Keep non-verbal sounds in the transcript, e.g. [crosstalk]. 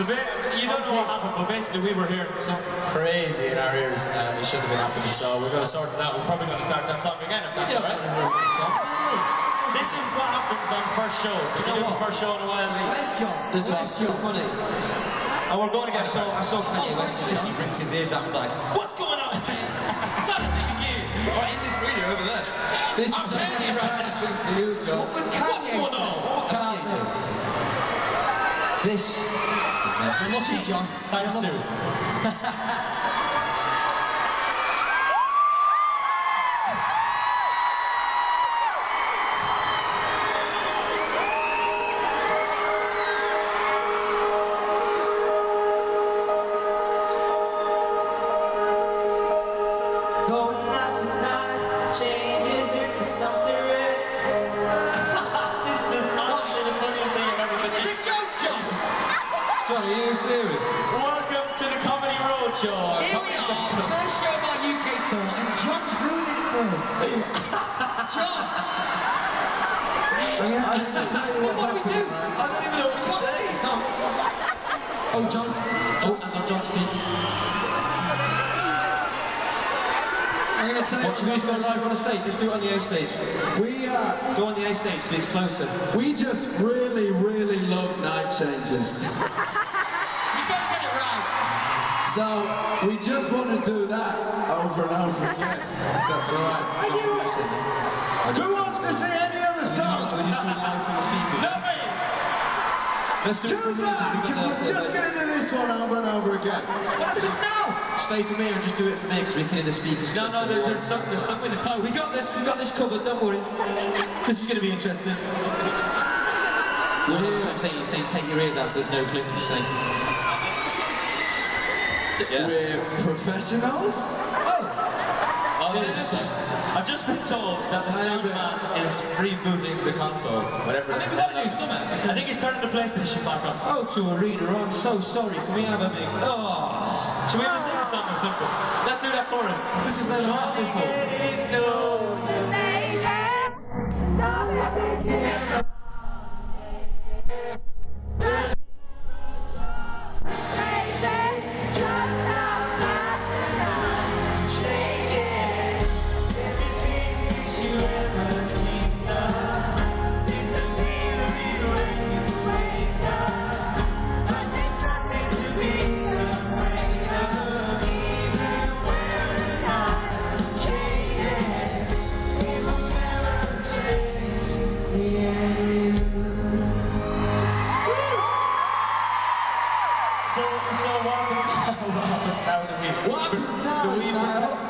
So you don't know what happened, but basically we were hearing something crazy in our ears uh, and it shouldn't have been happening. So we're going to sort it out. We're probably going to start that song again if that's alright. This is what happens on first shows. We're doing the first show in a while. Where's John? This is so funny. And we're going to I get saw, I saw Kanye oh, West and he ripped his ears out. I was like, what's going on, man? [laughs] Time to think again. Or in this video over there. This is only reminiscing to you, John. What would Kanye What's going on? What would Kanye do? This is not lucky, John. times two. Going out tonight changes into something red. Serious? Welcome to the Comedy Roadshow. Here we are, first show of our UK tour, and John's ruining it for us. John, I'm going to tell you what do we do? I don't even know what to say. Oh, John's. Oh, I've got John speaking. I'm going to tell you Watch these go live on the stage. Let's do it on the A stage. We uh, Go on the A stage because it's closer. we just really, really love night changes. [laughs] So we just want to do that over and over again. [laughs] If that's all right. John, what you said. Who wants to see any other We're songs? just doing live from the speakers. Let's do Do it from here that because because we've we're just going to do this one over and over again. What happens now? Stay from here and just do it from here because we can hear the speakers. No, no, there, there's something. There's something. With the Pope. We got this. We got this covered. Don't worry. This is going to be interesting. No, that's what I'm saying. You're saying take your ears out so there's no clicking. You're saying. Yeah. We're professionals. Oh, oh yes. I've just been told that the sound man is rebooting the console, whatever. I think we got to do something. I think he's turning the PlayStation back on. Oh, to a reader, oh, I'm so sorry. Can we have a big? Oh, Should we just sing something simple? Let's do that for chorus. this is never happened So, so what happens now? What happens now? that we- What happens now that is we that